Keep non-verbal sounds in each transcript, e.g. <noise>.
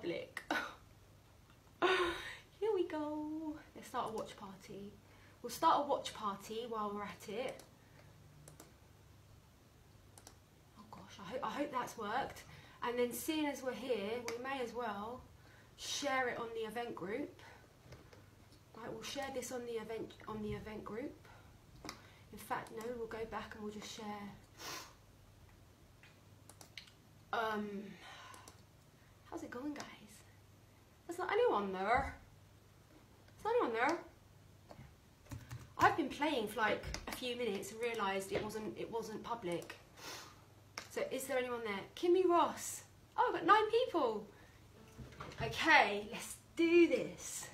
public. <laughs> Here we go. Let's start a watch party. We'll start a watch party while we're at it. Oh gosh, I hope, I hope that's worked. And then seeing as we're here, we may as well share it on the event group. Right, we'll share this on the event on the event group. In fact, no, we'll go back and we'll just share. Um, how's it going, guys? There's not anyone there. There's anyone there. I've been playing for like a few minutes and realised it wasn't it wasn't public. So is there anyone there? Kimmy Ross. Oh, I've got nine people. Okay, let's do this.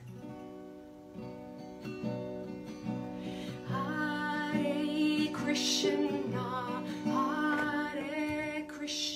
Hare Krishna, Hare Krishna,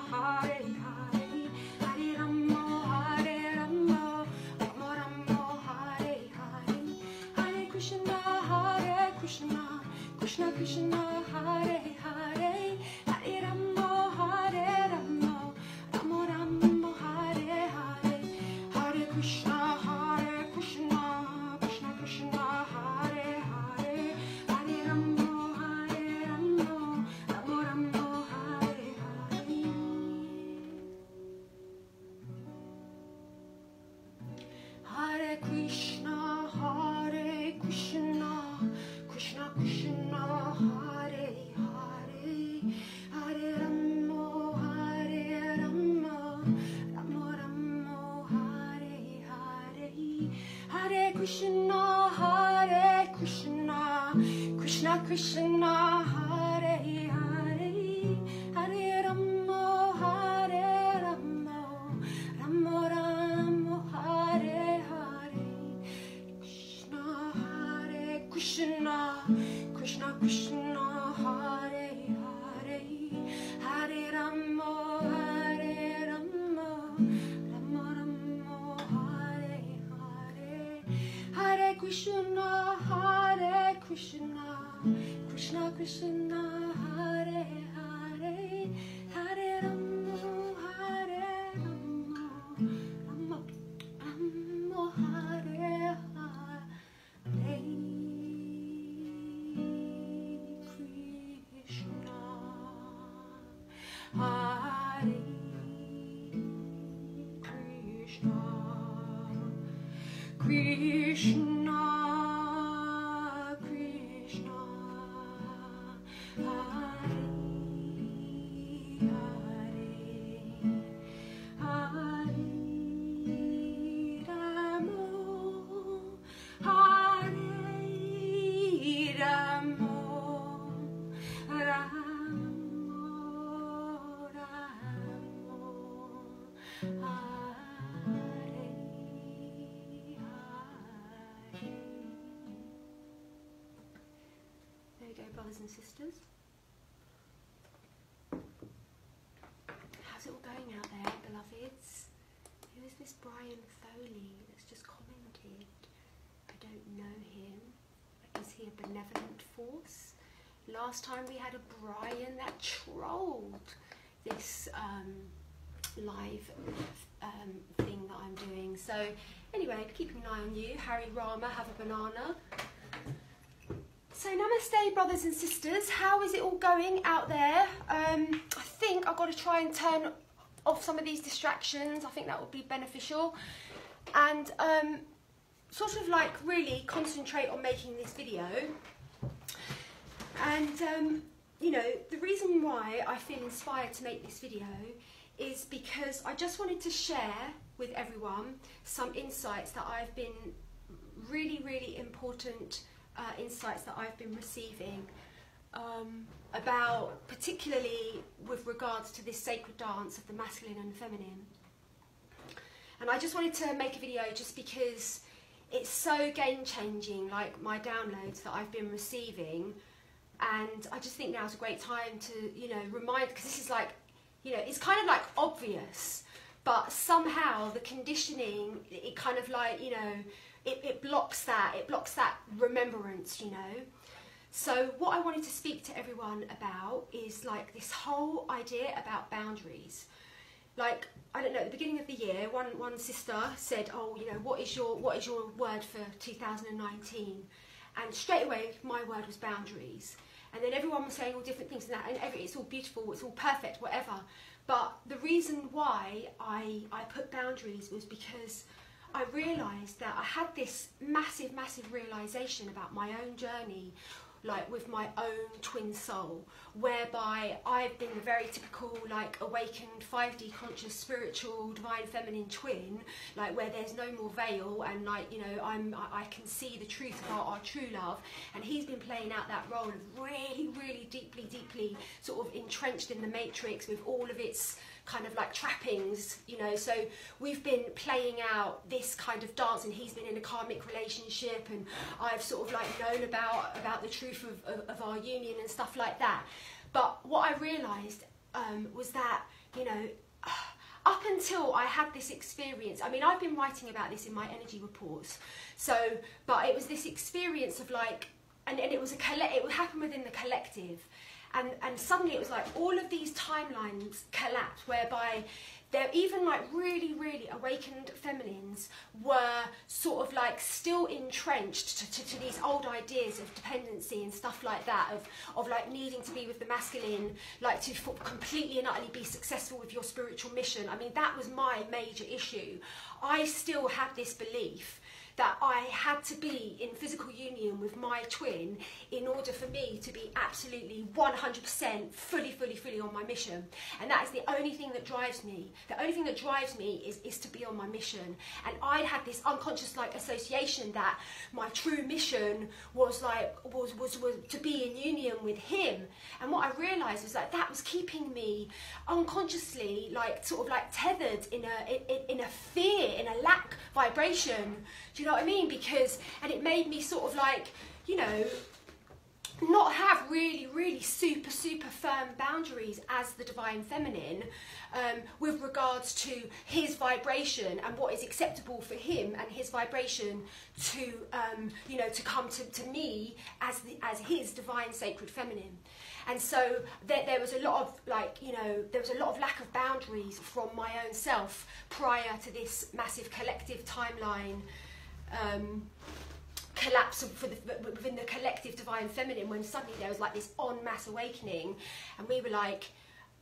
Krishna, sisters. How's it all going out there, beloveds? Who is this Brian Foley that's just commented? I don't know him. Is he a benevolent force? Last time we had a Brian that trolled this um, live um, thing that I'm doing. So anyway, keeping an eye on you. Harry Rama, have a banana. Namaste, brothers and sisters. How is it all going out there? Um, I think I've got to try and turn off some of these distractions. I think that would be beneficial. And um, sort of like really concentrate on making this video. And um, you know, the reason why I feel inspired to make this video is because I just wanted to share with everyone some insights that I've been really, really important uh, insights that I've been receiving um, about, particularly with regards to this sacred dance of the masculine and feminine. And I just wanted to make a video just because it's so game changing, like my downloads that I've been receiving. And I just think now's a great time to, you know, remind, because this is like, you know, it's kind of like obvious, but somehow the conditioning, it kind of like, you know, it, it blocks that, it blocks that remembrance, you know. So what I wanted to speak to everyone about is like this whole idea about boundaries. Like I don't know, at the beginning of the year, one one sister said, "Oh, you know, what is your what is your word for 2019?" And straight away, my word was boundaries. And then everyone was saying all different things and that, and every, it's all beautiful, it's all perfect, whatever. But the reason why I I put boundaries was because I realised that I had this massive, massive realisation about my own journey, like with my own twin soul, whereby I've been the very typical, like awakened 5D conscious, spiritual, divine feminine twin, like where there's no more veil and like, you know, I'm I, can see the truth about our true love. And he's been playing out that role of really, really deeply, deeply sort of entrenched in the matrix with all of its kind of like trappings, you know. So we've been playing out this kind of dance, and he's been in a karmic relationship, and I've sort of like known about about the truth of, of, of our union and stuff like that. But what I realised um, was that you know. <sighs> Up until I had this experience, I mean, I've been writing about this in my energy reports. So, but it was this experience of like and, and it was a colle- it would happen within the collective and and suddenly it was like all of these timelines collapsed whereby there even like really really awakened feminines were sort of like still entrenched to, to, to, these old ideas of dependency and stuff like that of, of like needing to be with the masculine like to completely and utterly be successful with your spiritual mission. I mean that was my major issue. I still had this belief that I had to be in physical union my twin in order for me to be absolutely 100% fully, fully, fully on my mission. And that is the only thing that drives me. The only thing that drives me is, is to be on my mission. And I had this unconscious like association that my true mission was like was, was, was to be in union with him. And what I realized was that that was keeping me unconsciously like sort of like tethered in a in, in a fear, in a lack vibration do you know what I mean? Because, and it made me sort of like, you know, not have really, really super, super firm boundaries as the divine feminine um, with regards to his vibration and what is acceptable for him and his vibration to, um, you know, to come to, to me as, the, as his divine sacred feminine. And so there, there was a lot of like, you know, there was a lot of lack of boundaries from my own self prior to this massive collective timeline um, collapse for the, within the collective divine feminine when suddenly there was like this en masse awakening and we were like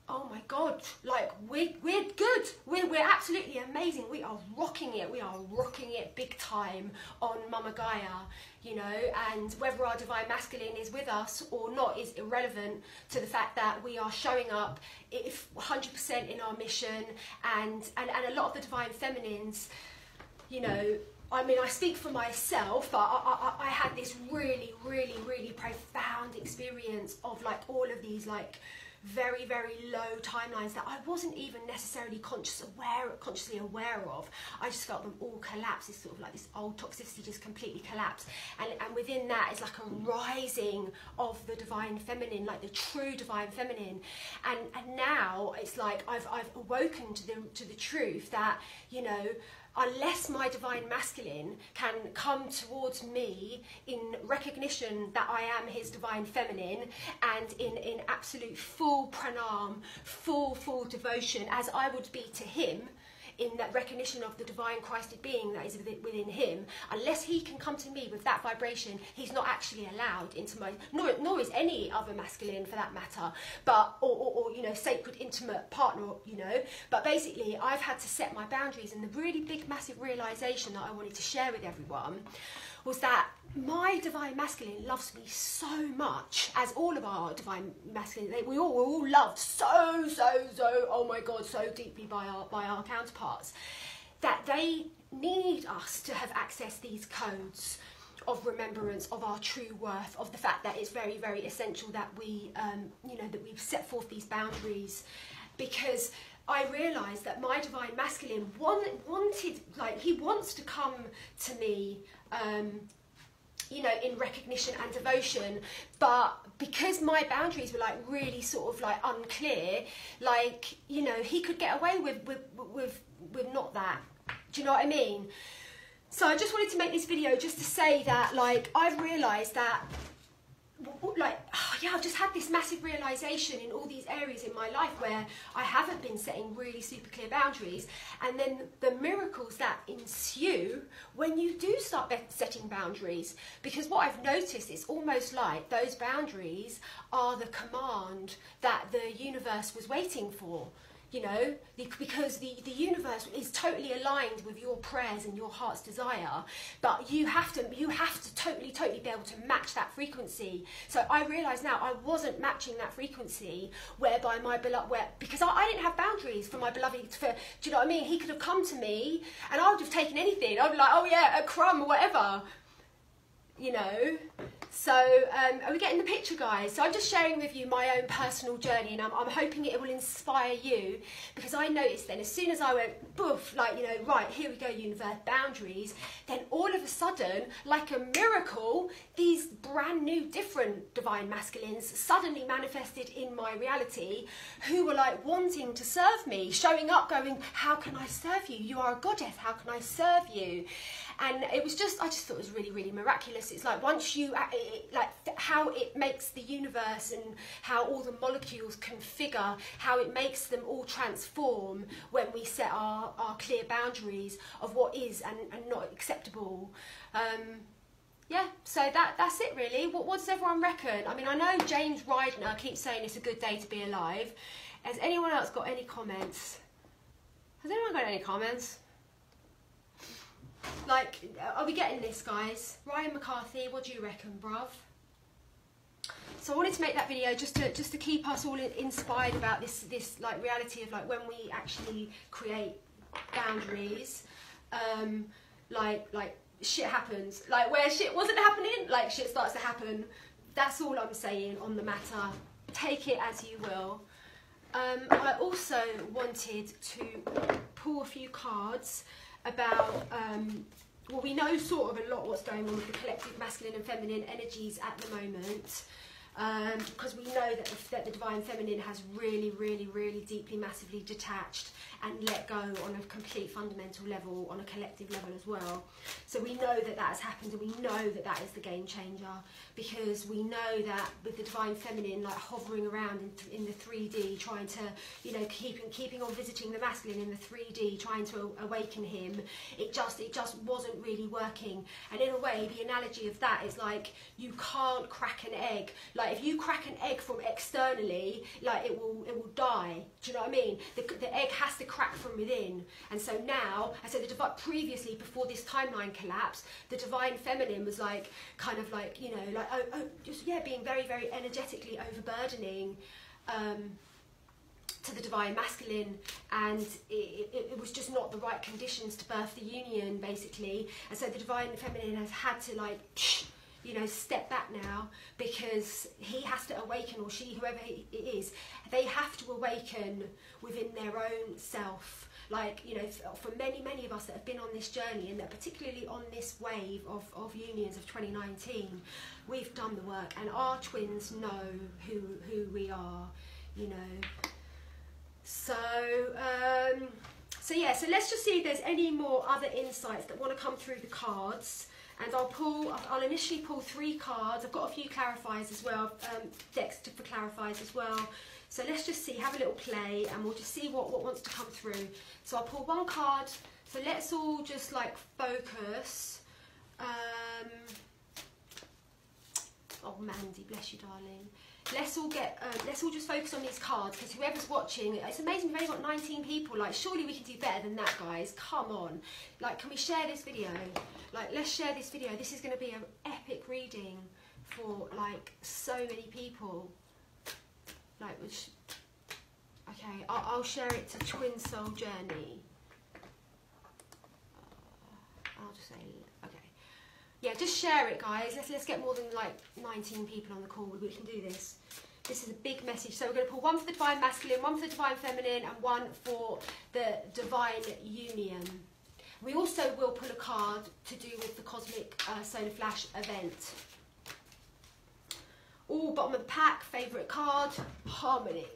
oh my god like we're, we're good. We're, we're absolutely amazing. We are rocking it. We are rocking it big time on mama gaia you know? And whether our divine masculine is with us or not is irrelevant to the fact that we are showing up if 100% in our mission and, and and a lot of the divine feminines you know I mean, I speak for myself, but I, I, I, had this really, really, really profound experience of like all of these like very, very low timelines that I wasn't even necessarily conscious aware, consciously aware of. I just felt them all collapse. It's sort of like this old toxicity just completely collapse, and and within that is like a rising of the divine feminine, like the true divine feminine, and and now it's like I've I've awoken to the to the truth that you know unless my divine masculine can come towards me in recognition that I am his divine feminine and in, in absolute full pranam, full, full devotion as I would be to him, in that recognition of the divine Christed being that is within him, unless he can come to me with that vibration, he's not actually allowed into my, nor, nor is any other masculine for that matter, but, or, or, or, you know, sacred, intimate partner, you know. But basically, I've had to set my boundaries, and the really big, massive realization that I wanted to share with everyone was that my divine masculine loves me so much, as all of our divine masculine, they, we all were all loved so, so, so, oh my God, so deeply by our, by our counterparts, that they need us to have accessed these codes of remembrance of our true worth, of the fact that it's very, very essential that we, um, you know, that we've set forth these boundaries, because I realised that my divine masculine wanted, like, he wants to come to me um, you know, in recognition and devotion. But because my boundaries were like really sort of like unclear, like, you know, he could get away with, with, with, with not that. Do you know what I mean? So I just wanted to make this video just to say that, like, I've realised that like oh yeah i've just had this massive realization in all these areas in my life where i haven't been setting really super clear boundaries. And then the miracles that ensue when you do start setting boundaries. Because what i've noticed is almost like those boundaries are the command that the universe was waiting for you know, because the, the universe is totally aligned with your prayers and your heart's desire, but you have to you have to totally, totally be able to match that frequency. So I realise now I wasn't matching that frequency whereby my beloved where because I, I, didn't have boundaries for my beloved for do you know what I mean? He could have come to me and I would have taken anything. I'd be like, oh yeah, a crumb or whatever you know. So um, are we getting the picture, guys? So I'm just sharing with you my own personal journey, and I'm, I'm hoping it will inspire you because I noticed then as soon as I went boof, like you know, right here we go, universe boundaries. Then all of a sudden, like a miracle, these brand new, different divine masculines suddenly manifested in my reality, who were like wanting to serve me, showing up, going, "How can I serve you? You are a goddess. How can I serve you?" And it was just I just thought it was really really miraculous. It's like once you it, like how it makes the universe and how all the molecules configure, how it makes them all transform when we set our, our clear boundaries of what is and, and not acceptable. Um, yeah, so that that's it really. What, does everyone reckon? I mean, I know James Rydner keeps saying it's a good day to be alive. Has anyone else got any comments? Has anyone got any comments? Like, are we getting this, guys? Ryan McCarthy, what do you reckon, bruv? So I wanted to make that video just to just to keep us all inspired about this this like reality of like when we actually create boundaries, um, like like shit happens. Like where shit wasn't happening, like shit starts to happen. That's all I'm saying on the matter. Take it as you will. Um, I also wanted to pull a few cards about, um, well, we know sort of a lot what's going on with the collective masculine and feminine energies at the moment because um, we know that the, that the divine feminine has really, really, really deeply, massively detached and let go on a complete fundamental level, on a collective level as well. So we know that that has happened and we know that that is the game changer because we know that with the divine feminine like hovering around in, th in the 3D, trying to, you know, keeping keeping on visiting the masculine in the 3D, trying to awaken him, it just it just wasn't really working. And in a way, the analogy of that is like you can't crack an egg. Like if you crack an egg from externally, like it will it will die. Do you know what I mean? The, the egg has to crack from within. And so now, I said the divine previously before this timeline collapse, the divine feminine was like kind of like you know like oh, oh just yeah being very very energetically overburdening. Um, to the divine masculine and it, it, it, was just not the right conditions to birth the union basically and so the divine feminine has had to like <sniffs> you know step back now because he has to awaken or she whoever it is they have to awaken within their own self. Like you know for many many of us that have been on this journey and that particularly on this wave of, of unions of 2019 we've done the work and our twins know who who we are you know. So um so yeah so let's just see if there's any more other insights that want to come through the cards and I'll pull, I'll initially pull three cards. I've got a few clarifiers as well, um, decks for clarifiers as well. So let's just see, have a little play and we'll just see what, what wants to come through. So I'll pull one card. So let's all just like focus. Um, oh, Mandy, bless you, darling. Let's all get, um, let's all just focus on these cards because whoever's watching, it's amazing we've only got 19 people. Like, surely we can do better than that, guys. Come on. Like, can we share this video? Like, let's share this video. This is going to be an epic reading for, like, so many people. Like, which... Okay, I'll, I'll share it to Twin Soul Journey. Uh, I'll just say... Okay. Yeah, just share it, guys. Let's, let's get more than, like, 19 people on the call. We can do this. This is a big message. So we're going to pull one for the Divine Masculine, one for the Divine Feminine, and one for the Divine Union. We also will pull a card to do with the Cosmic uh, Solar Flash event. All bottom of the pack, favourite card, Harmony.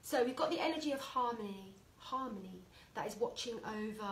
So we've got the energy of Harmony, Harmony, that is watching over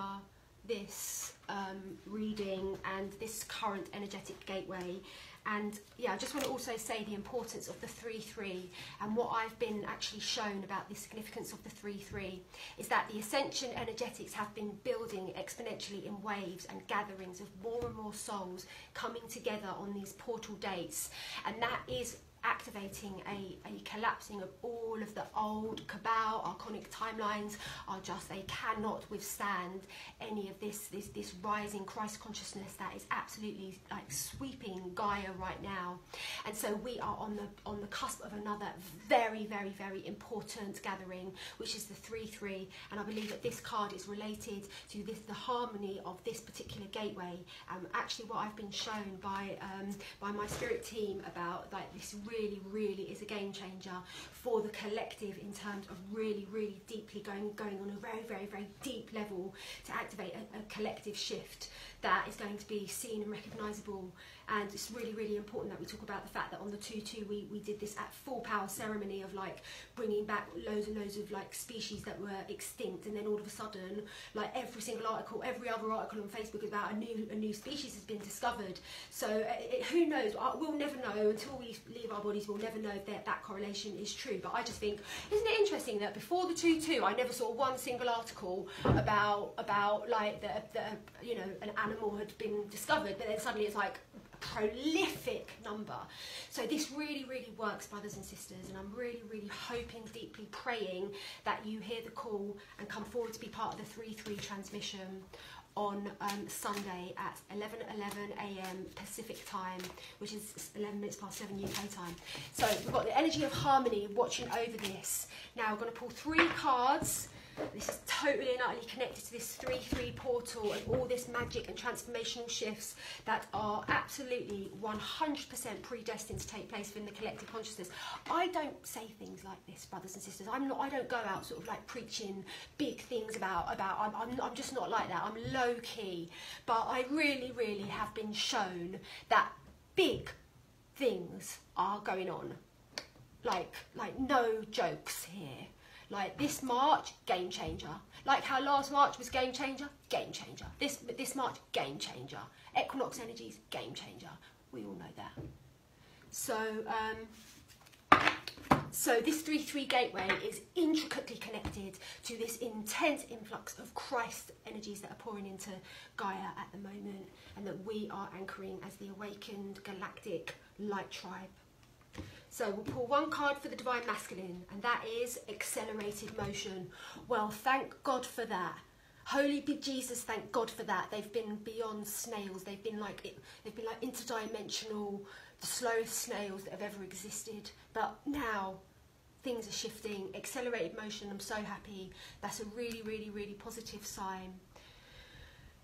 this um, reading and this current energetic gateway and yeah, I just want to also say the importance of the 3-3 and what I've been actually shown about the significance of the 3-3 is that the ascension energetics have been building exponentially in waves and gatherings of more and more souls coming together on these portal dates. And that is activating a, a collapsing of all of the old cabal archonic timelines are just they cannot withstand any of this this this rising christ consciousness that is absolutely like sweeping gaia right now. And so we are on the on the cusp of another very very very important gathering which is the 3-3 and i believe that this card is related to this the harmony of this particular gateway. Um actually what i've been shown by um by my spirit team about like this really, really is a game changer for the collective in terms of really, really deeply going, going on a very, very, very deep level to activate a, a collective shift that is going to be seen and recognisable and it's really really important that we talk about the fact that on the 2-2 we, we did this at full power ceremony of like bringing back loads and loads of like species that were extinct. And then all of a sudden like every single article every other article on facebook about a new a new species has been discovered. So uh, it, who knows? We'll never know. Until we leave our bodies we'll never know if that, that correlation is true. But i just think isn't it interesting that before the 2-2 i never saw one single article about about like the you know an animal had been discovered but then suddenly it's like prolific number. So this really, really works, brothers and sisters, and I'm really, really hoping, deeply praying that you hear the call and come forward to be part of the 3-3 transmission on um, Sunday at 11 11 a.m. Pacific time, which is 11 minutes past 7 UK time. So we've got the energy of harmony watching over this. Now we're going to pull three cards this is totally and utterly connected to this 3-3 portal and all this magic and transformational shifts that are absolutely 100% predestined to take place within the collective consciousness. I don't say things like this, brothers and sisters. I'm not, I don't go out sort of like preaching big things about, about I'm, I'm, I'm just not like that. I'm low key. But I really, really have been shown that big things are going on. Like, like no jokes here. Like this March, game changer. Like how last March was game changer, game changer. This this March, game changer. Equinox energies, game changer. We all know that. So um, so this 3-3 gateway is intricately connected to this intense influx of Christ energies that are pouring into Gaia at the moment and that we are anchoring as the awakened galactic light tribe. So we'll pull one card for the Divine Masculine, and that is accelerated motion. Well, thank God for that. Holy be Jesus, thank God for that. They've been beyond snails. They've been like they've been like interdimensional, the slowest snails that have ever existed. But now things are shifting. Accelerated motion. I'm so happy. That's a really, really, really positive sign.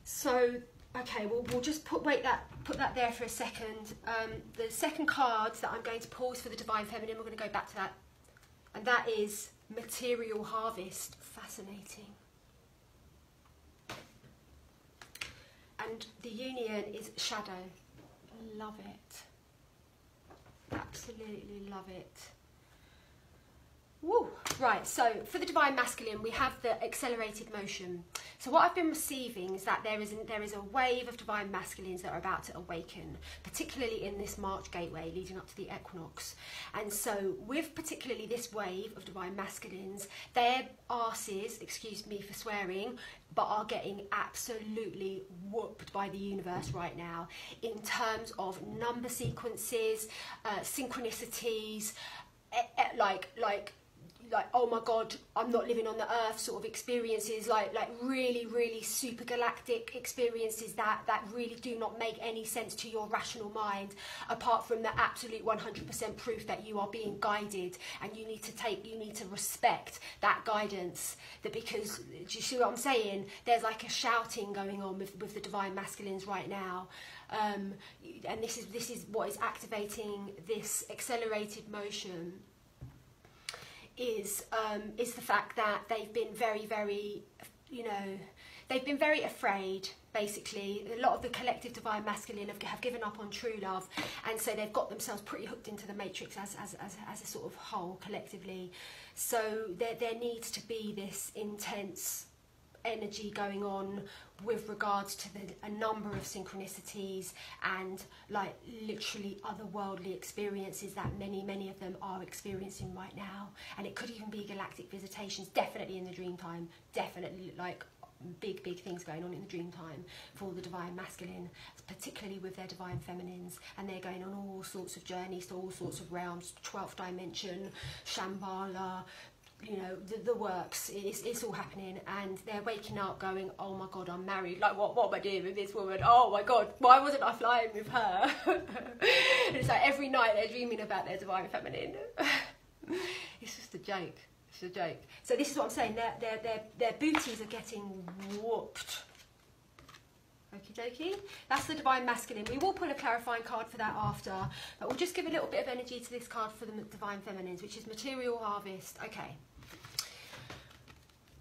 So Okay, well, we'll just put wait that put that there for a second. Um, the second card that I'm going to pause for the Divine Feminine, we're going to go back to that, and that is Material Harvest. Fascinating. And the Union is Shadow. Love it. Absolutely love it. Woo. Right, so for the Divine Masculine, we have the accelerated motion. So what I've been receiving is that there is, there is a wave of Divine Masculines that are about to awaken, particularly in this March gateway leading up to the equinox. And so with particularly this wave of Divine Masculines, their arses, excuse me for swearing, but are getting absolutely whooped by the universe right now in terms of number sequences, uh, synchronicities, like like like oh my god i'm not living on the earth sort of experiences like like really really super galactic experiences that that really do not make any sense to your rational mind apart from the absolute 100% proof that you are being guided and you need to take you need to respect that guidance. That because do you see what i'm saying? There's like a shouting going on with, with the divine masculines right now. Um, and this is this is what is activating this accelerated motion is um, is the fact that they've been very, very, you know, they've been very afraid. Basically, a lot of the collective divine masculine have, have given up on true love, and so they've got themselves pretty hooked into the matrix as as as, as a sort of whole collectively. So there there needs to be this intense energy going on with regards to the, a number of synchronicities and like literally otherworldly experiences that many many of them are experiencing right now. And it could even be galactic visitations definitely in the dream time definitely like big big things going on in the dream time for the divine masculine particularly with their divine feminines. And they're going on all sorts of journeys to all sorts of realms 12th dimension shambhala you know the, the works it's, it's all happening and they're waking up going oh my god i'm married like what, what am i doing with this woman oh my god why wasn't i flying with her <laughs> it's like every night they're dreaming about their divine feminine <laughs> it's just a joke it's a joke so this is what i'm saying their, their, their, their booties are getting whooped Okie dokie. That's the Divine Masculine. We will pull a clarifying card for that after, but we'll just give a little bit of energy to this card for the Divine Feminines, which is Material Harvest. Okay.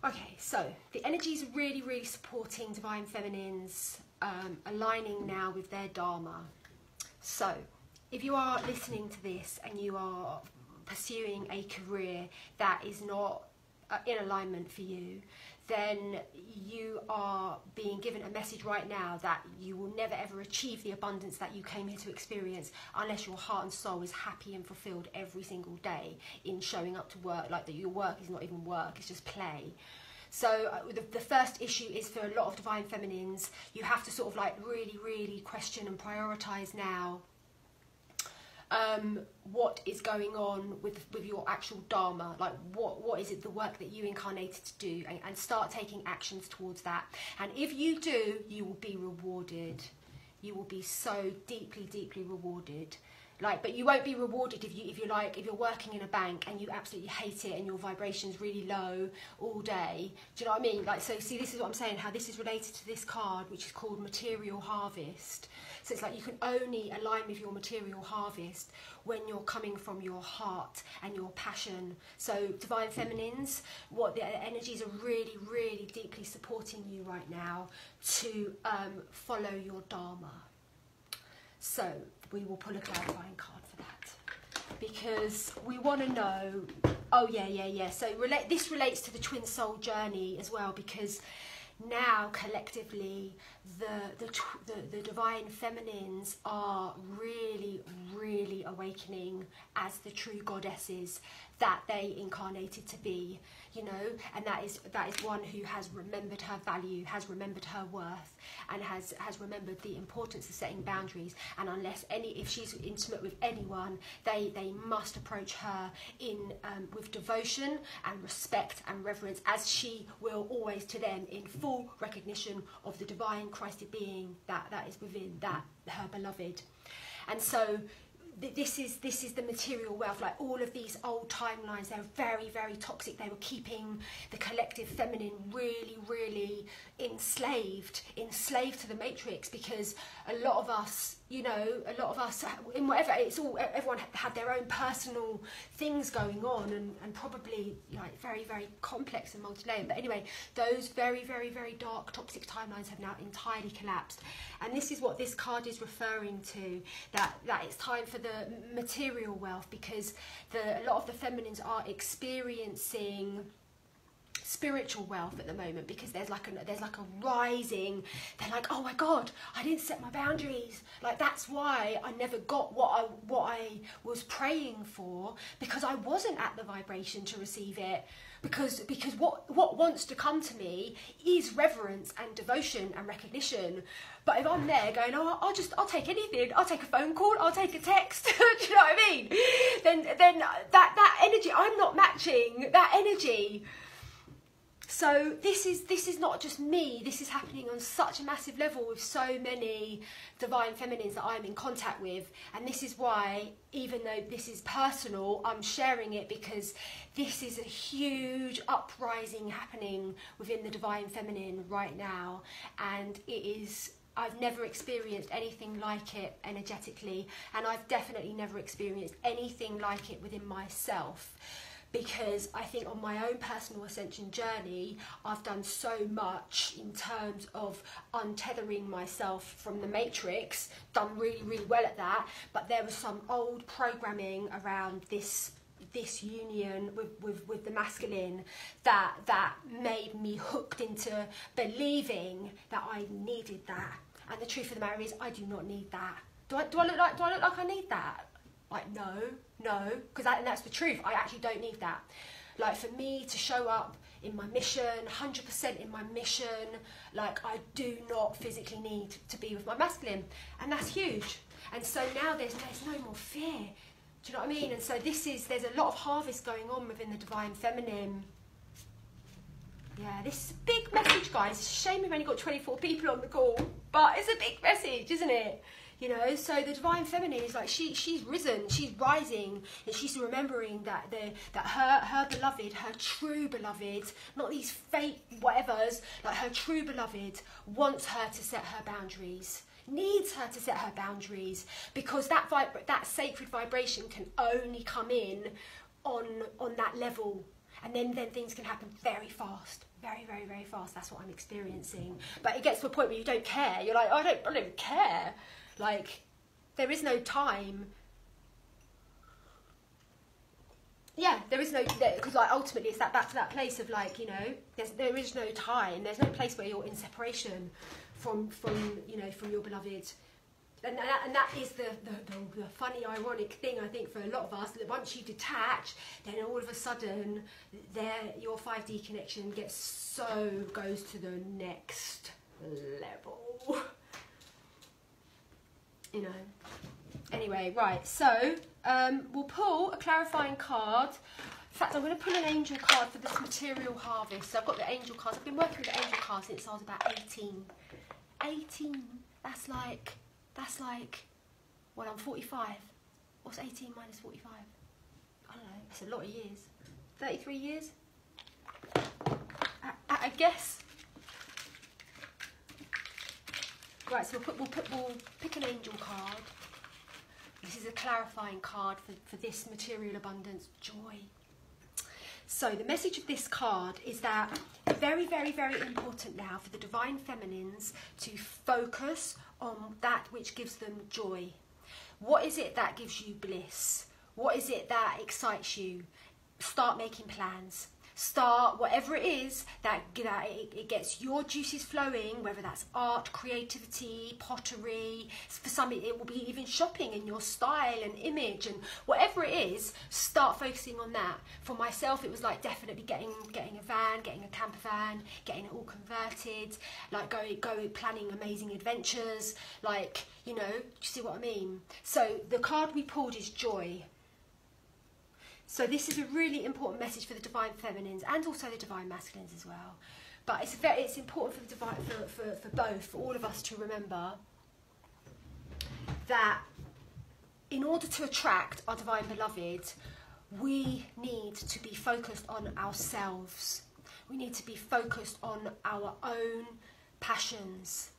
Okay, so the energy is really, really supporting Divine Feminines, um, aligning now with their Dharma. So, if you are listening to this and you are pursuing a career that is not uh, in alignment for you, then you are being given a message right now that you will never ever achieve the abundance that you came here to experience unless your heart and soul is happy and fulfilled every single day in showing up to work. Like that your work is not even work it's just play. So uh, the, the first issue is for a lot of divine feminines. You have to sort of like really really question and prioritize now um, what is going on with with your actual dharma? Like what what is it the work that you incarnated to do and, and start taking actions towards that? And if you do you will be rewarded. You will be so deeply deeply rewarded like but you won't be rewarded if you if you're like if you're working in a bank and you absolutely hate it and your vibration's really low all day do you know what i mean like so see this is what i'm saying how this is related to this card which is called material harvest so it's like you can only align with your material harvest when you're coming from your heart and your passion. So, divine feminines, what the energies are really, really deeply supporting you right now to um, follow your dharma. So, we will pull a clarifying card for that because we want to know. Oh yeah, yeah, yeah. So relate. This relates to the twin soul journey as well because now collectively the, the, the, the divine feminines are really, really awakening as the true goddesses that they incarnated to be you know? And that is that is one who has remembered her value has remembered her worth and has has remembered the importance of setting boundaries. And unless any if she's intimate with anyone they they must approach her in um, with devotion and respect and reverence as she will always to them in full recognition of the divine christed being that that is within that her beloved. And so this is this is the material wealth. Like all of these old timelines they're very very toxic. They were keeping the collective feminine really really enslaved enslaved to the matrix because a lot of us you know a lot of us in whatever it's all everyone had their own personal things going on and, and probably like very very complex and multi-layered. But anyway those very very very dark toxic timelines have now entirely collapsed. And this is what this card is referring to that that it's time for the material wealth because the a lot of the feminines are experiencing spiritual wealth at the moment because there's like a there's like a rising they're like oh my god i didn't set my boundaries. Like that's why i never got what i what i was praying for because i wasn't at the vibration to receive it. Because because what what wants to come to me is reverence and devotion and recognition. But if i'm there going oh i'll just i'll take anything. I'll take a phone call. I'll take a text. <laughs> Do you know what i mean? Then then that that energy i'm not matching that energy so this is this is not just me. This is happening on such a massive level with so many divine feminines that I'm in contact with, and this is why, even though this is personal, I'm sharing it because this is a huge uprising happening within the divine feminine right now, and it is I've never experienced anything like it energetically, and I've definitely never experienced anything like it within myself because I think on my own personal ascension journey, I've done so much in terms of untethering myself from the matrix, done really, really well at that. But there was some old programming around this this union with, with, with the masculine that that made me hooked into believing that I needed that. And the truth of the matter is I do not need that. Do I, do I look like do I look like I need that? Like, no, no, because that, that's the truth. I actually don't need that. Like, for me to show up in my mission, 100% in my mission, like, I do not physically need to be with my masculine. And that's huge. And so now there's, there's no more fear. Do you know what I mean? And so this is, there's a lot of harvest going on within the divine feminine. Yeah, this is a big message, guys. It's a Shame we've only got 24 people on the call, but it's a big message, isn't it? You know so the divine feminine is like she she's risen she's rising and she's remembering that the that her her beloved her true beloved not these fake whatevers like her true beloved wants her to set her boundaries needs her to set her boundaries because that vib- that sacred vibration can only come in on on that level. And then then things can happen very fast very very very fast. That's what i'm experiencing. But it gets to a point where you don't care. You're like oh, i don't i don't care like, there is no time yeah, there is no because like ultimately it's that back to that place of like you know there's there is no time. There's no place where you're in separation from from you know from your beloved. And that, and that is the, the, the, the funny, ironic thing I think for a lot of us. That once you detach, then all of a sudden, there your five D connection gets so goes to the next level. <laughs> You know. Anyway, right. So um, we'll pull a clarifying card. In fact, I'm going to pull an angel card for this material harvest. So I've got the angel cards. I've been working with the angel cards since I was about 18. 18. That's like, that's like, well, I'm 45. What's 18 minus 45? I don't know. It's a lot of years. 33 years? I, I guess. Right, so we'll, put, we'll, put, we'll pick an angel card. This is a clarifying card for, for this material abundance, joy. So the message of this card is that very, very, very important now for the divine feminines to focus on that which gives them joy. What is it that gives you bliss? What is it that excites you? Start making plans start whatever it is that, that it, it, gets your juices flowing whether that's art creativity pottery for some it will be even shopping and your style and image and whatever it is start focusing on that. For myself it was like definitely getting getting a van getting a camper van getting it all converted like go go planning amazing adventures like you know you see what i mean? So the card we pulled is joy so this is a really important message for the divine feminines and also the divine masculines as well. But it's very, it's important for the divine for, for, for both, for all of us to remember that in order to attract our divine beloved, we need to be focused on ourselves. We need to be focused on our own passions.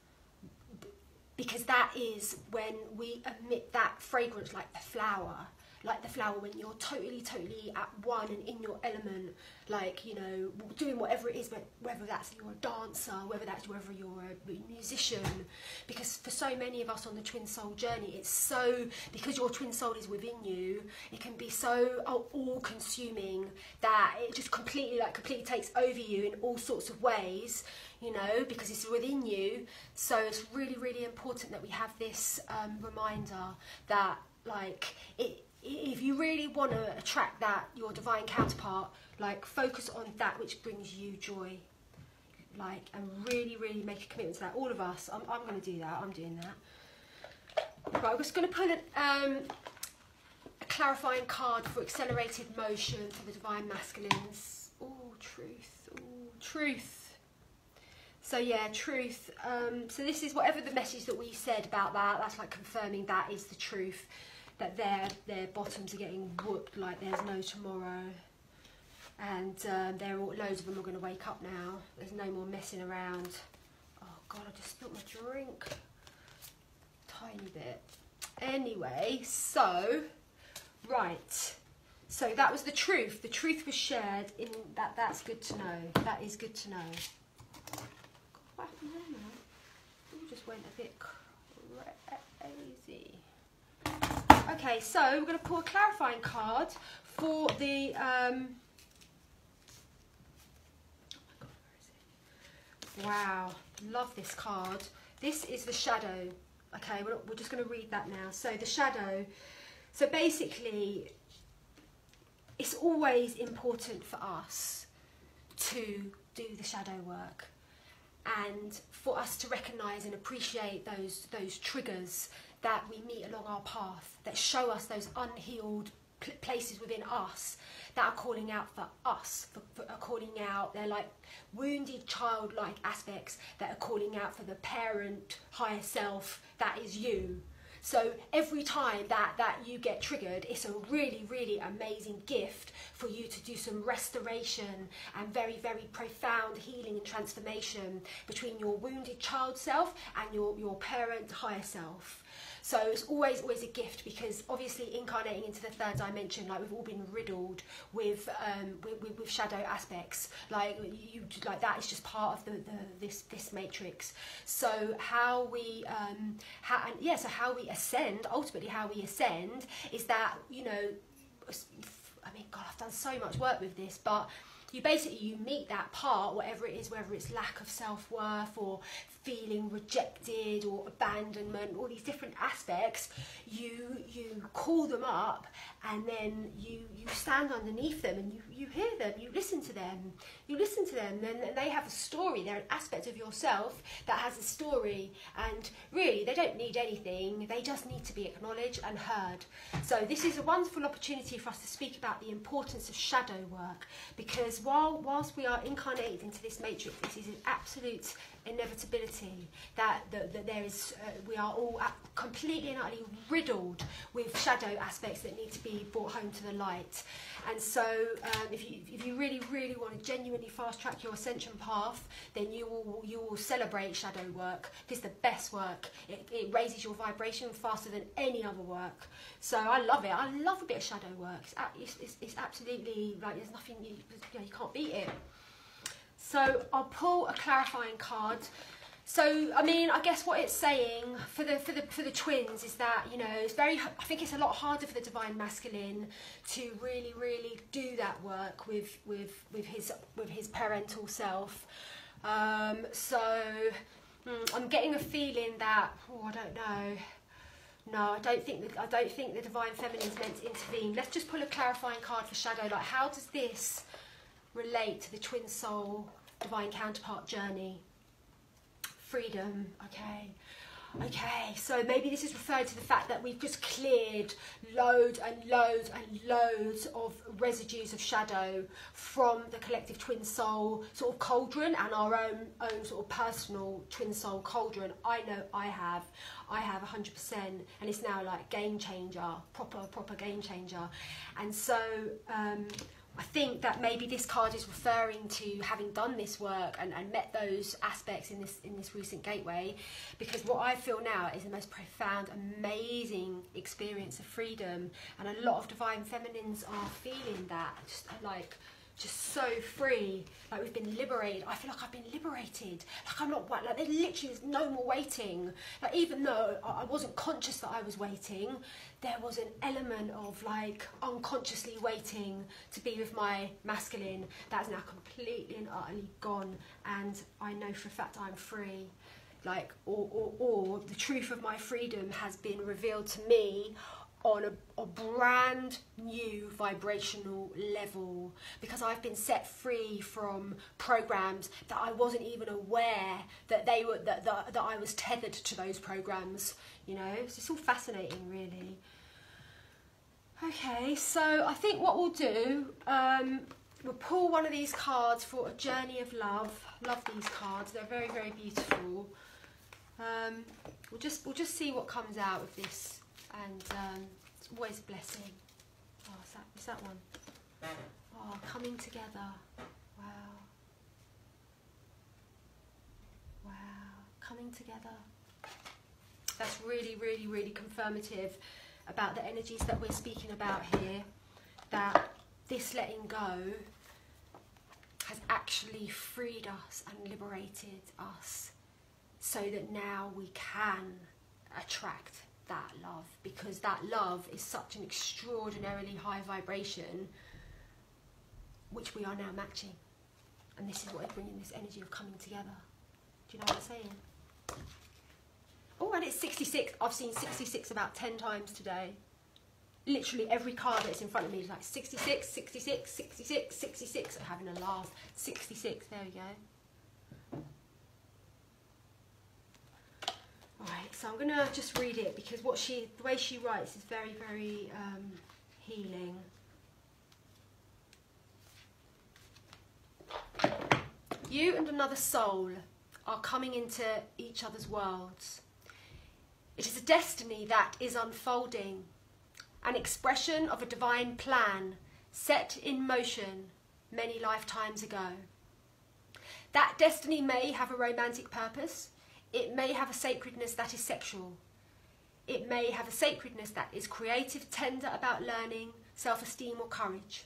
Because that is when we emit that fragrance like the flower like the flower when you're totally totally at one and in your element like you know doing whatever it is but whether that's you're a dancer whether that's whether you're a musician because for so many of us on the twin soul journey it's so because your twin soul is within you it can be so all consuming that it just completely like completely takes over you in all sorts of ways you know because it's within you. So it's really really important that we have this um, reminder that like it if you really want to attract that your divine counterpart like focus on that which brings you joy. Like and really really make a commitment to that. All of us i'm, I'm going to do that. I'm doing that. Right i'm just going to pull an, um, a clarifying card for accelerated motion for the divine masculines. Oh truth. Oh truth. So yeah truth. Um, so this is whatever the message that we said about that. That's like confirming that is the truth that their their bottoms are getting whooped like there's no tomorrow. And um, there are loads of them are going to wake up now. There's no more messing around. Oh God, I just spilled my drink. Tiny bit. Anyway, so right. So that was the truth. The truth was shared. In that, that's good to know. That is good to know. what happened there now? It just went a bit Okay, so we're going to pull a clarifying card for the. Um, oh my gosh. wow, love this card. This is the shadow. Okay, we're, we're just going to read that now. So the shadow. So basically, it's always important for us to do the shadow work and for us to recognize and appreciate those those triggers that we meet along our path that show us those unhealed places within us that are calling out for us, for, for, are calling out, they're like wounded childlike aspects that are calling out for the parent, higher self that is you. So every time that, that you get triggered, it's a really, really amazing gift for you to do some restoration and very, very profound healing and transformation between your wounded child self and your, your parent higher self. So it's always, always a gift because obviously incarnating into the third dimension, like we've all been riddled with um, with, with, shadow aspects. Like you, like that is just part of the, the this this matrix. So how we, um, how and yeah, so how we we ascend, ultimately how we ascend, is that you know, I mean, God, I've done so much work with this, but you basically you meet that part, whatever it is, whether it's lack of self worth or feeling rejected or abandonment, all these different aspects, you you call them up and then you you stand underneath them and you, you hear them, you listen to them, you listen to them, and they have a story, they're an aspect of yourself that has a story and really they don't need anything, they just need to be acknowledged and heard. So this is a wonderful opportunity for us to speak about the importance of shadow work because while whilst we are incarnated into this matrix, this is an absolute inevitability that, that, that there is, uh, we are all completely and utterly riddled with shadow aspects that need to be brought home to the light. And so, um, if, you, if you really, really want to genuinely fast track your ascension path, then you will, you will celebrate shadow work. It's the best work. It, it raises your vibration faster than any other work. So I love it. I love a bit of shadow work. It's, it's, it's absolutely like there's nothing you, you, know, you can't beat it. So I'll pull a clarifying card. So I mean, I guess what it's saying for the for the for the twins is that you know it's very. I think it's a lot harder for the divine masculine to really really do that work with with with his with his parental self. Um, so mm, I'm getting a feeling that oh I don't know. No, I don't think I don't think the divine feminine is meant to intervene. Let's just pull a clarifying card for shadow. Like, how does this relate to the twin soul divine counterpart journey. Freedom, okay. Okay, so maybe this is referred to the fact that we've just cleared loads and loads and loads of residues of shadow from the collective twin soul sort of cauldron and our own own sort of personal twin soul cauldron. I know I have. I have 100% and it's now like game changer, proper proper game changer. And so um, I think that maybe this card is referring to having done this work and, and met those aspects in this in this recent gateway because what I feel now is the most profound, amazing experience of freedom and a lot of divine feminines are feeling that just like just so free. Like we've been liberated. I feel like I've been liberated. Like I'm not like there literally is no more waiting. Like even though I wasn't conscious that I was waiting, there was an element of like unconsciously waiting to be with my masculine that's now completely and utterly gone. And I know for a fact I'm free. Like or, or, or the truth of my freedom has been revealed to me on a, a, brand new vibrational level because I've been set free from programs that I wasn't even aware that they were that, that, that I was tethered to those programs you know? So it's all fascinating really. Okay so I think what we'll do um, we'll pull one of these cards for a journey of love. Love these cards. They're very very beautiful. Um, we'll just we'll just see what comes out of this and um, always a blessing. Oh, is that, is that one? Oh, coming together. Wow. Wow, coming together. That's really, really, really confirmative about the energies that we're speaking about here. That this letting go has actually freed us and liberated us so that now we can attract that love because that love is such an extraordinarily high vibration which we are now matching. And this is what is bringing this energy of coming together. Do you know what I'm saying? Oh, and it's 66. I've seen 66 about 10 times today. Literally every card that's in front of me is like 66, 66, 66, 66. I'm having a laugh. 66, there we go. Right, so I'm going to just read it because what she, the way she writes is very, very um, healing. You and another soul are coming into each other's worlds. It is a destiny that is unfolding, an expression of a divine plan set in motion many lifetimes ago. That destiny may have a romantic purpose, it may have a sacredness that is sexual. It may have a sacredness that is creative, tender about learning, self esteem, or courage.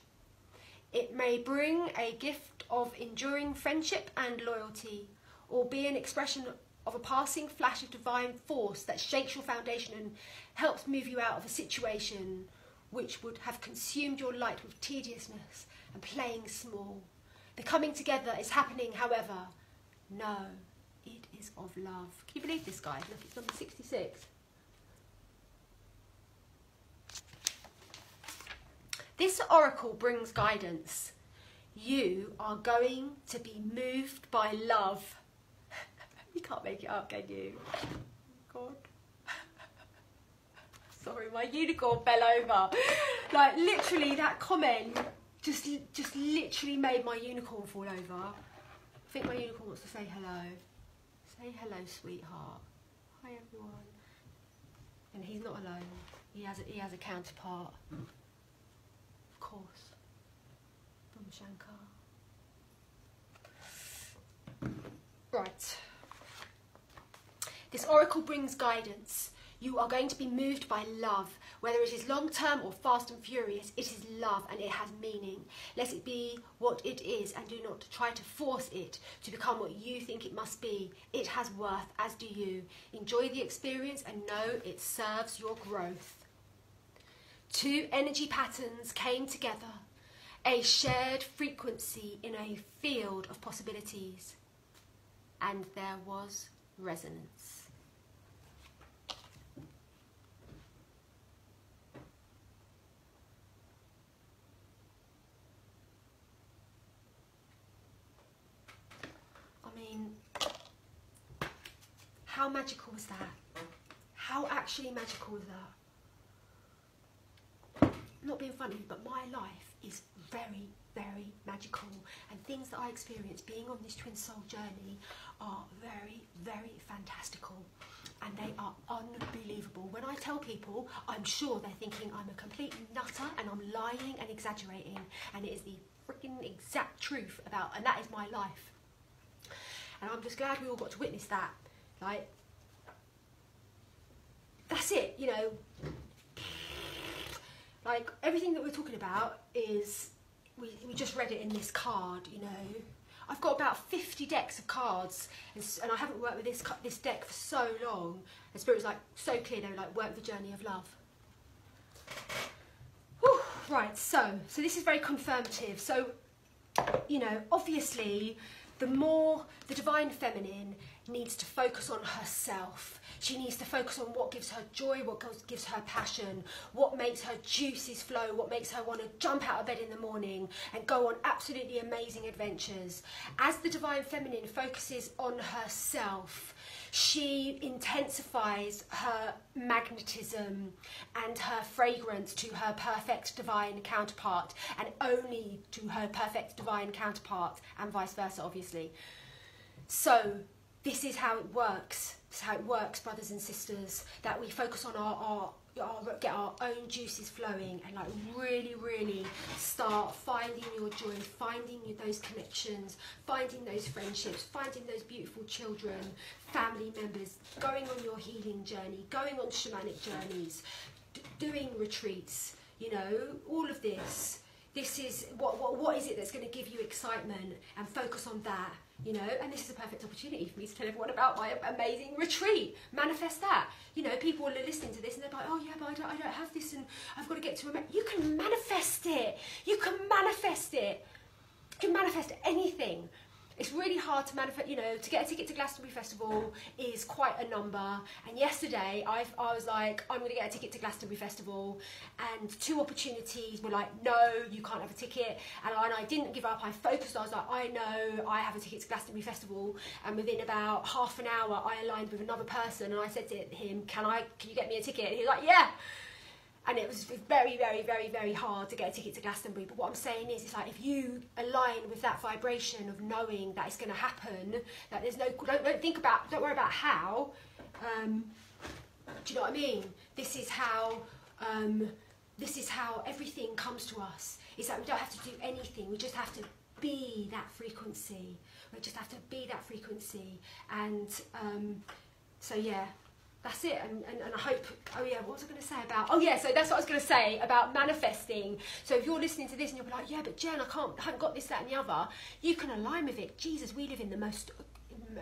It may bring a gift of enduring friendship and loyalty, or be an expression of a passing flash of divine force that shakes your foundation and helps move you out of a situation which would have consumed your light with tediousness and playing small. The coming together is happening, however. No, of love. Can you believe this, guys? Look, it's number 66. This oracle brings guidance. You are going to be moved by love. <laughs> you can't make it up, can you? God. <laughs> Sorry, my unicorn fell over. Like literally, that comment just just literally made my unicorn fall over. I think my unicorn wants to say hello. Say hello, sweetheart. Hi everyone. And he's not alone. He has a, he has a counterpart. Of course. From Shankar. Right. This oracle brings guidance. You are going to be moved by love. Whether it is long term or fast and furious, it is love and it has meaning. Let it be what it is and do not try to force it to become what you think it must be. It has worth, as do you. Enjoy the experience and know it serves your growth. Two energy patterns came together, a shared frequency in a field of possibilities, and there was resonance. How magical was that? How actually magical was that? Not being funny, but my life is very, very magical. And things that I experience being on this twin soul journey are very, very fantastical. And they are unbelievable. When I tell people, I'm sure they're thinking I'm a complete nutter and I'm lying and exaggerating. And it is the freaking exact truth about, and that is my life. And I'm just glad we all got to witness that like, that's it, you know. Like, everything that we're talking about is, we, we just read it in this card, you know. I've got about 50 decks of cards, and, and I haven't worked with this, this deck for so long. And Spirit was like, so clear, they were like, work the journey of love. Right, so, so this is very confirmative. So, you know, obviously, the more the divine feminine needs to focus on herself. She needs to focus on what gives her joy, what gives her passion, what makes her juices flow, what makes her want to jump out of bed in the morning and go on absolutely amazing adventures. As the divine feminine focuses on herself, she intensifies her magnetism and her fragrance to her perfect divine counterpart and only to her perfect divine counterpart and vice versa obviously so this is how it works. Is how it works, brothers and sisters, that we focus on our, our, our, get our own juices flowing and like really, really start finding your joy, finding those connections, finding those friendships, finding those beautiful children, family members, going on your healing journey, going on shamanic journeys, doing retreats, you know, all of this. This is what, what, what is it that's going to give you excitement and focus on that you know, and this is a perfect opportunity for me to tell everyone about my amazing retreat. Manifest that. You know, people are listening to this and they're like, oh yeah, but I don't, I don't have this and I've got to get to a. You can manifest it. You can manifest it. You can manifest anything it's really hard to manifest, you know, to get a ticket to Glastonbury Festival is quite a number. And yesterday I, I was like, I'm going to get a ticket to Glastonbury Festival. And two opportunities were like, no, you can't have a ticket. And I, and I didn't give up. I focused. I was like, I know I have a ticket to Glastonbury Festival. And within about half an hour, I aligned with another person and I said to him, can I, can you get me a ticket? And he was like, yeah and it was very, very, very, very hard to get a ticket to Glastonbury. But what I'm saying is, it's like if you align with that vibration of knowing that it's going to happen, that there's no, don't, don't think about, don't worry about how. Um, do you know what I mean? This is how, um, this is how everything comes to us. It's like we don't have to do anything. We just have to be that frequency. We just have to be that frequency. And um, so yeah, that's it and, and, and, I hope oh yeah what was I going to say about oh yeah so that's what I was going to say about manifesting so if you're listening to this and you're like yeah but Jen I can't I haven't got this that and the other you can align with it Jesus we live in the most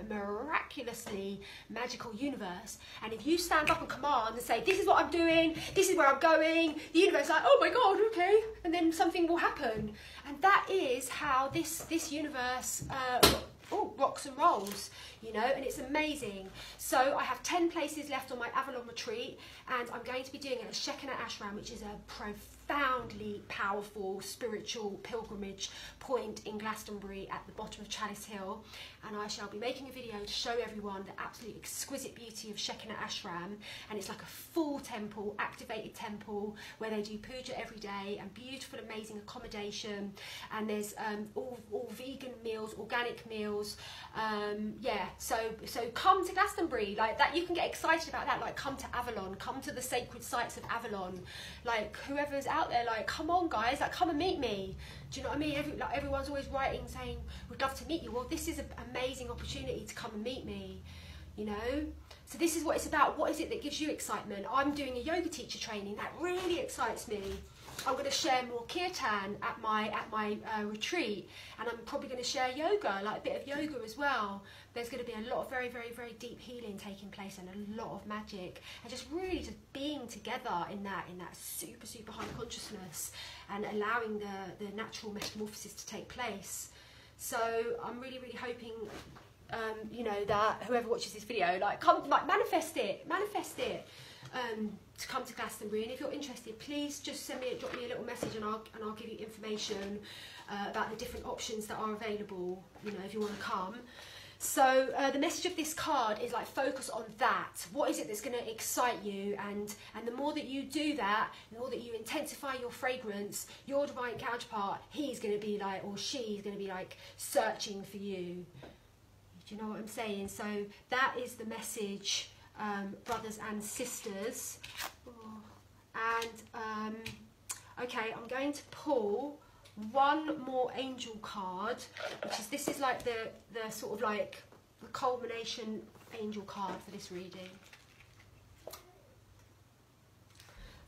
miraculously magical universe. And if you stand up and command and say, This is what I'm doing, this is where I'm going, the universe is like, Oh my God, okay. And then something will happen. And that is how this, this universe. Uh, oh, rocks and rolls, you know, and it's amazing. So I have 10 places left on my Avalon retreat, and I'm going to be doing it at Shekinah Ashram, which is a profound profoundly powerful spiritual pilgrimage point in Glastonbury at the bottom of Chalice Hill. And I shall be making a video to show everyone the absolute exquisite beauty of Shekinah Ashram. And it's like a full temple, activated temple, where they do puja every day and beautiful, amazing accommodation. And there's um, all, all vegan meals, organic meals. Um, yeah, so so come to Glastonbury. Like that, you can get excited about that. Like come to Avalon, come to the sacred sites of Avalon. Like whoever's out out there like, come on, guys, like, come and meet me. Do you know what I mean? Every, like, everyone's always writing saying, we'd love to meet you. Well, this is an amazing opportunity to come and meet me, you know? So this is what it's about. What is it that gives you excitement? I'm doing a yoga teacher training. That really excites me. I'm going to share more kirtan at my at my uh, retreat, and I'm probably going to share yoga, like a bit of yoga as well. There's going to be a lot of very, very, very deep healing taking place, and a lot of magic, and just really just being together in that in that super, super high consciousness, and allowing the the natural metamorphosis to take place. So I'm really, really hoping um, you know, that whoever watches this video, like, come, like, manifest it, manifest it um, to come to Glastonbury. And if you're interested, please just send me, a, drop me a little message, and I'll and I'll give you information uh, about the different options that are available. You know, if you want to come. So uh, the message of this card is like focus on that. What is it that's going to excite you? And and the more that you do that, the more that you intensify your fragrance, your divine counterpart, he's going to be like, or she's going to be like searching for you. Do you know what I'm saying? So that is the message um, brothers and sisters. And um, okay, I'm going to pull one more angel card, which is this is like the the sort of like the culmination angel card for this reading.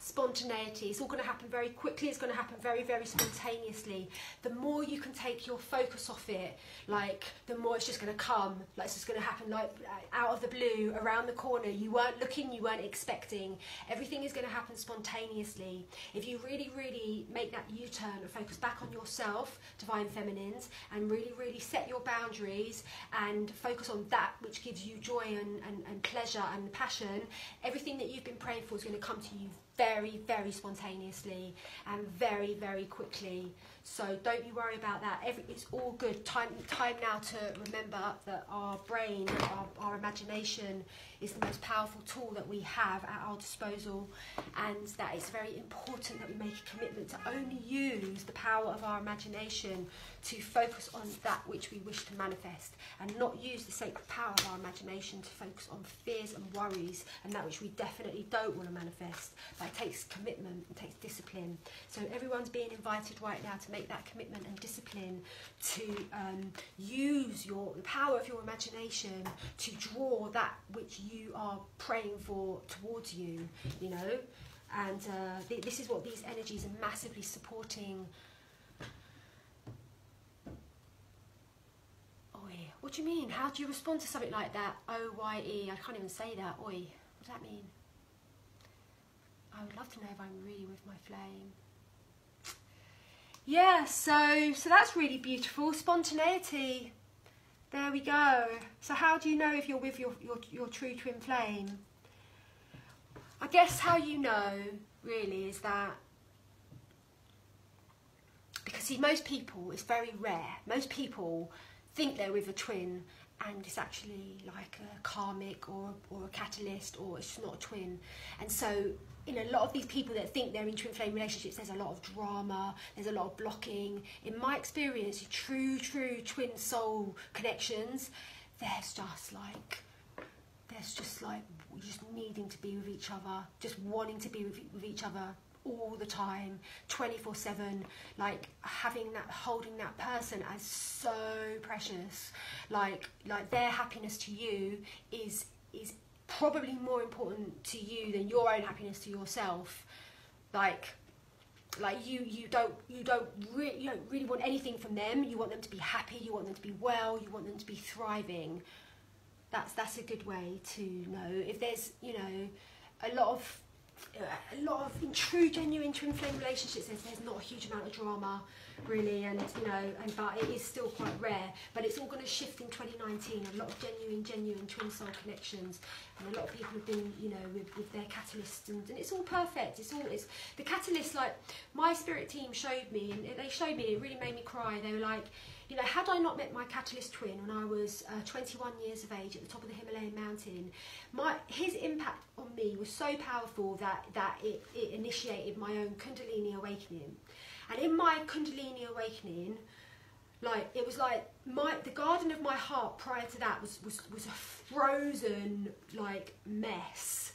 Spontaneity. It's all going to happen very quickly. It's going to happen very, very spontaneously. The more you can take your focus off it, like the more it's just going to come. Like it's just going to happen like out of the blue, around the corner. You weren't looking, you weren't expecting. Everything is going to happen spontaneously. If you really, really make that U-turn and focus back on yourself, divine feminines, and really, really set your boundaries and focus on that which gives you joy and, and, and pleasure and passion, everything that you've been praying for is going to come to you very, very spontaneously and very, very quickly. So don't you worry about that. Every, it's all good. Time, time now to remember that our brain, our, our imagination is the most powerful tool that we have at our disposal, and that it's very important that we make a commitment to only use the power of our imagination to focus on that which we wish to manifest and not use the sacred power of our imagination to focus on fears and worries and that which we definitely don't want to manifest. That takes commitment and takes discipline. So everyone's being invited right now to make that commitment and discipline to um, use your the power of your imagination to draw that which you are praying for towards you, you know. And uh, th this is what these energies are massively supporting What do you mean? How do you respond to something like that? O-Y-E, I can't even say that. Oi, what does that mean? I would love to know if I'm really with my flame. Yeah, so so that's really beautiful. Spontaneity. There we go. So how do you know if you're with your, your, your true twin flame? I guess how you know, really, is that because see most people it's very rare most people think they're with a twin and it's actually like a karmic or, or a catalyst or it's not a twin. And so in a lot of these people that think they're in twin flame relationships, there's a lot of drama, there's a lot of blocking. In my experience, true, true twin soul connections, there's just like, there's just like, just needing to be with each other, just wanting to be with, with each other all the time 24 7 like having that holding that person as so precious like like their happiness to you is is probably more important to you than your own happiness to yourself. Like like you you don't you don't really you don't really want anything from them. You want them to be happy. You want them to be well. You want them to be thriving. That's that's a good way to know. If there's you know a lot of a lot of in true genuine twin flame relationships there's, there's not a huge amount of drama really and you know and but it is still quite rare. But it's all going to shift in 2019 a lot of genuine genuine twin soul connections. And a lot of people have been you know with, with their catalysts. And, and it's all perfect. It's all it's the catalyst like my spirit team showed me and they showed me it really made me cry. They were like you know, had I not met my catalyst twin when I was uh, 21 years of age at the top of the Himalayan mountain, my his impact on me was so powerful that that it, it initiated my own Kundalini awakening. And in my Kundalini awakening, like it was like my the garden of my heart prior to that was was, was a frozen like mess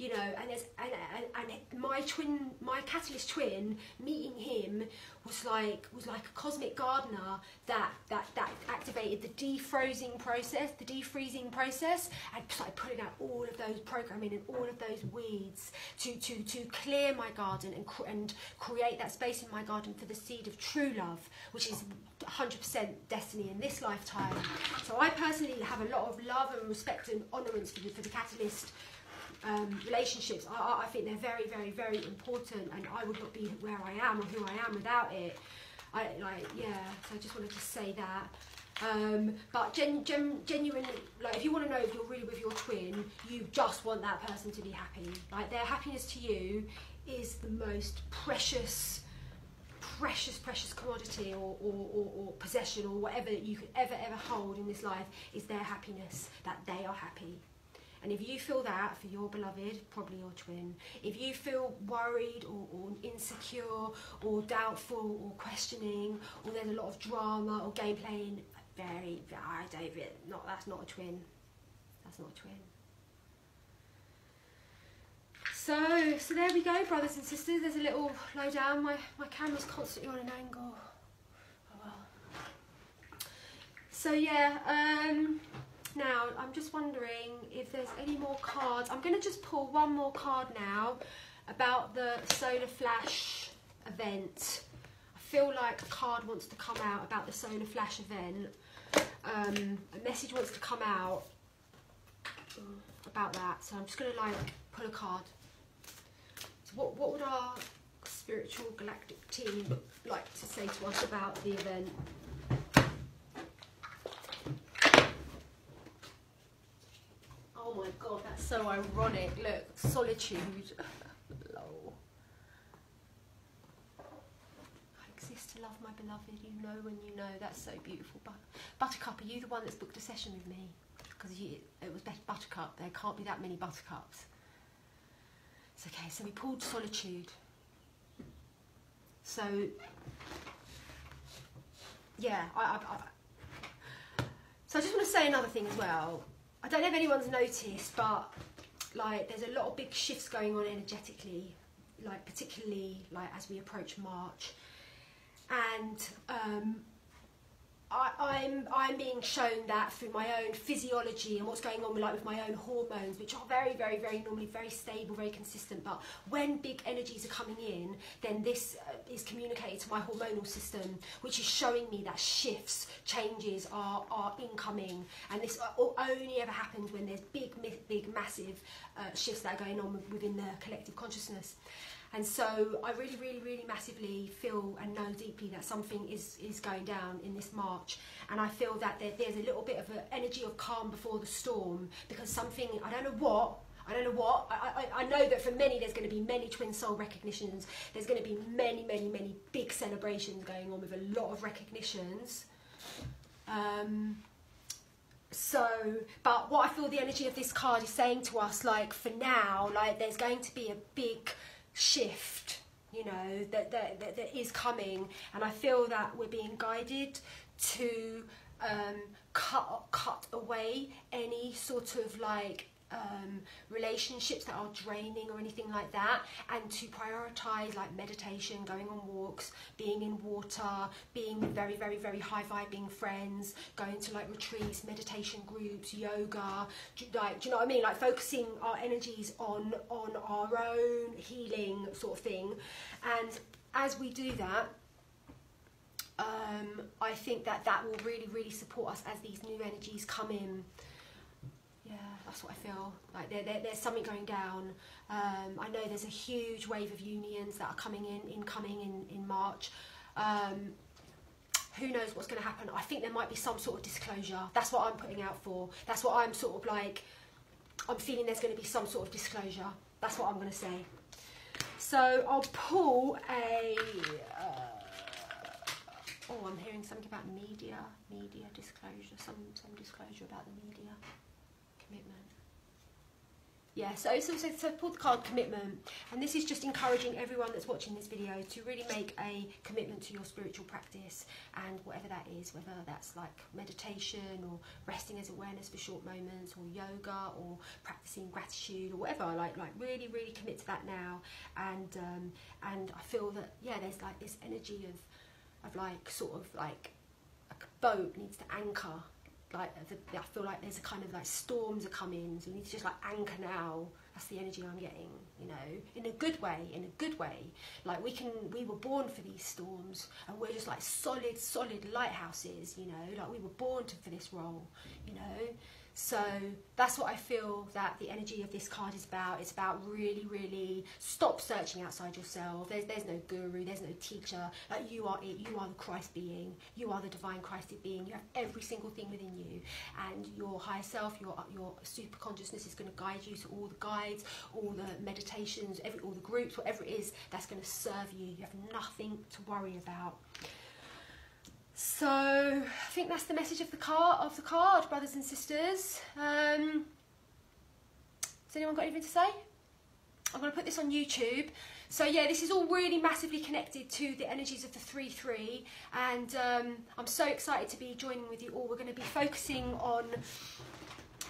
you know, and there's and, and, and my twin, my catalyst twin, meeting him was like was like a cosmic gardener that that that activated the defrozing process, the defreezing process, and started putting out all of those programming and all of those weeds to to to clear my garden and and create that space in my garden for the seed of true love, which is 100% destiny in this lifetime. So I personally have a lot of love and respect and honourance for for the catalyst um, relationships, I, I think they're very, very, very important, and I would not be where I am or who I am without it. I like, yeah. So I just wanted to say that. Um, but gen, gen, genuine, like if you want to know if you're really with your twin, you just want that person to be happy. Like their happiness to you is the most precious, precious, precious commodity or, or, or, or possession or whatever you could ever, ever hold in this life is their happiness, that they are happy. And if you feel that for your beloved, probably your twin, if you feel worried or, or insecure or doubtful or questioning, or there's a lot of drama or game playing, very, very, David, not that's not a twin. That's not a twin. So, so there we go, brothers and sisters. There's a little low down. My my camera's constantly on an angle. Oh well. So yeah. Um, now, I'm just wondering if there's any more cards. I'm going to just pull one more card now about the Solar Flash event. I feel like a card wants to come out about the Solar Flash event. Um, a message wants to come out about that. So I'm just going to like pull a card. So what, what would our spiritual galactic team like to say to us about the event? Oh my god, that's so ironic. Look, solitude. <laughs> Lol. I exist to love my beloved. You know when you know. That's so beautiful. But Buttercup, are you the one that's booked a session with me? Because it was Buttercup. There can't be that many Buttercups. It's okay. So we pulled solitude. So yeah, I, I, I so I just want to say another thing as well. I don't know if anyone's noticed, but like there's a lot of big shifts going on energetically, like particularly like as we approach March, and um, I, I'm, I'm being shown that through my own physiology and what's going on with, like with my own hormones, which are very, very, very normally very stable, very consistent. But when big energies are coming in, then this uh, is communicated to my hormonal system, which is showing me that shifts, changes are, are incoming. And this uh, only ever happens when there's big, big, massive uh, shifts that are going on within the collective consciousness. And so I really, really, really massively feel and know deeply that something is, is going down in this March. And I feel that there, there's a little bit of an energy of calm before the storm because something, I don't know what, I don't know what. I, I, I, know that for many, there's going to be many twin soul recognitions. There's going to be many, many, many big celebrations going on with a lot of recognitions. Um, so, but what I feel the energy of this card is saying to us, like for now, like there's going to be a big shift you know that, that, that, that is coming. And i feel that we're being guided to um, cut cut away any sort of like um, relationships that are draining or anything like that and to prioritize like meditation going on walks being in water being with very very very high vibing friends going to like retreats meditation groups yoga like do you know what i mean? Like focusing our energies on on our own healing sort of thing. And as we do that um, I think that that will really, really support us as these new energies come in that's what I feel. Like there, there, there's something going down. Um, I know there's a huge wave of unions that are coming in, incoming in, in March. Um, who knows what's going to happen? I think there might be some sort of disclosure. That's what I'm putting out for. That's what I'm sort of like. I'm feeling there's going to be some sort of disclosure. That's what I'm going to say. So I'll pull a. Uh, oh, I'm hearing something about media, media disclosure, some some disclosure about the media commitment. Yeah, so, so, so, so pull the card commitment, and this is just encouraging everyone that's watching this video to really make a commitment to your spiritual practice and whatever that is, whether that's like meditation or resting as awareness for short moments or yoga or practicing gratitude or whatever, like like really, really commit to that now. And um, and I feel that yeah, there's like this energy of of like sort of like a boat needs to anchor like the, I feel like there's a kind of like storms are coming, so we need to just like anchor now. That's the energy I'm getting, you know, in a good way, in a good way. Like we can, we were born for these storms, and we're just like solid, solid lighthouses, you know, like we were born to, for this role, you know. So that's what I feel that the energy of this card is about. It's about really, really stop searching outside yourself. There's, there's no guru, there's no teacher. Like you are it. You are the Christ being. You are the divine Christ being. You have every single thing within you, and your higher self, your your super consciousness is going to guide you to all the guides, all the meditations, every all the groups, whatever it is that's going to serve you. You have nothing to worry about. So I think that's the message of the card, of the card, brothers and sisters. Um, has anyone got anything to say? I'm going to put this on YouTube. So yeah, this is all really massively connected to the energies of the 3-3 and um, I'm so excited to be joining with you all. We're going to be focusing on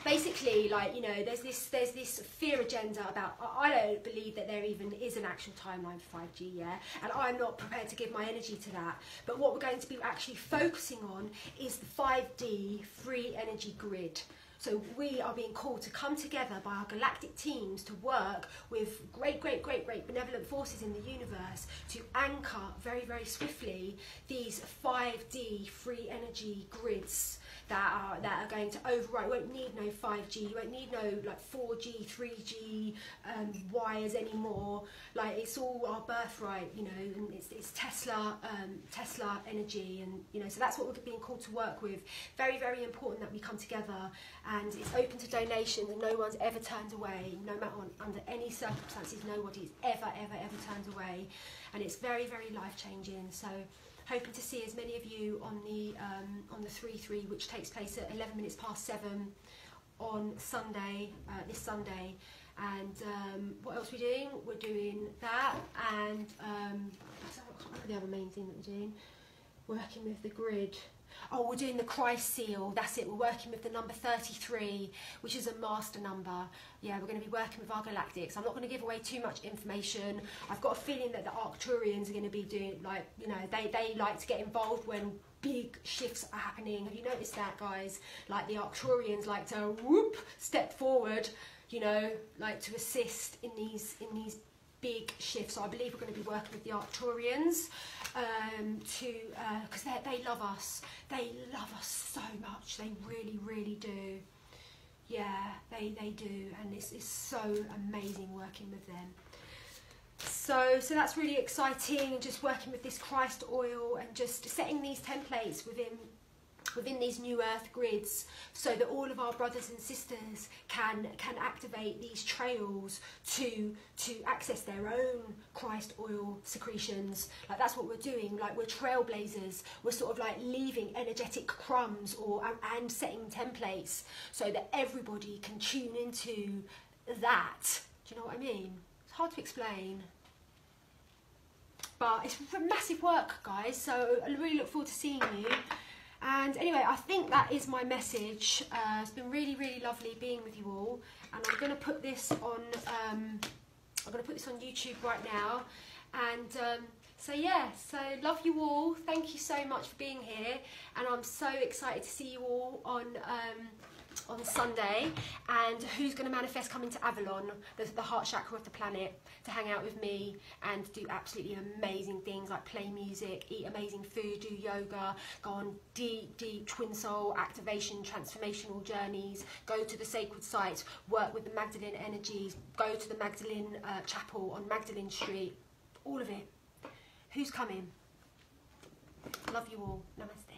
basically like you know there's this there's this fear agenda about I don't believe that there even is an actual timeline for 5G yeah and I'm not prepared to give my energy to that. But what we're going to be actually focusing on is the 5D free energy grid. So we are being called to come together by our galactic teams to work with great, great, great, great benevolent forces in the universe to anchor very, very swiftly these 5D free energy grids that are that are going to override. You won't need no 5G. You won't need no like 4G, 3G um, wires anymore. Like it's all our birthright, you know. And it's, it's Tesla um, Tesla energy, and you know. So that's what we're being called to work with. Very very important that we come together, and it's open to donations, and no one's ever turned away, no matter on, under any circumstances. Nobody's ever ever ever turned away, and it's very very life changing. So hoping to see as many of you on the um, on the 3-3 which takes place at 11 minutes past 7 on Sunday, uh, this Sunday. And um, what else are we doing? We're doing that and um, the other main thing that we're doing. Working with the grid. Oh, we're doing the Christ seal. That's it. We're working with the number 33, which is a master number. Yeah, we're going to be working with our galactics. I'm not going to give away too much information. I've got a feeling that the Arcturians are going to be doing, like, you know, they, they like to get involved when big shifts are happening. Have you noticed that, guys? Like, the Arcturians like to whoop, step forward, you know, like to assist in these in these big shifts. So I believe we're going to be working with the Arcturians um, to because uh, they love us. They love us so much. They really, really do. Yeah, they they do, and it's it's so amazing working with them. So so that's really exciting. And just working with this Christ oil and just setting these templates within within these new earth grids so that all of our brothers and sisters can can activate these trails to to access their own christ oil secretions. Like that's what we're doing. Like we're trailblazers. We're sort of like leaving energetic crumbs or and setting templates so that everybody can tune into that. Do you know what i mean? It's hard to explain. But it's massive work guys. So i really look forward to seeing you and anyway, I think that is my message. Uh, it's been really, really lovely being with you all. And I'm going to put this on. Um, I'm going to put this on YouTube right now. And um, so yeah, so love you all. Thank you so much for being here. And I'm so excited to see you all on um, on Sunday, and who's going to manifest coming to Avalon, the, the heart chakra of the planet, to hang out with me and do absolutely amazing things like play music, eat amazing food, do yoga, go on deep, deep twin soul activation, transformational journeys, go to the sacred sites, work with the Magdalene energies, go to the Magdalene uh, Chapel on Magdalene Street, all of it. Who's coming? Love you all. Namaste.